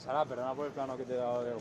Sara, perdona por el plano que te he dado de...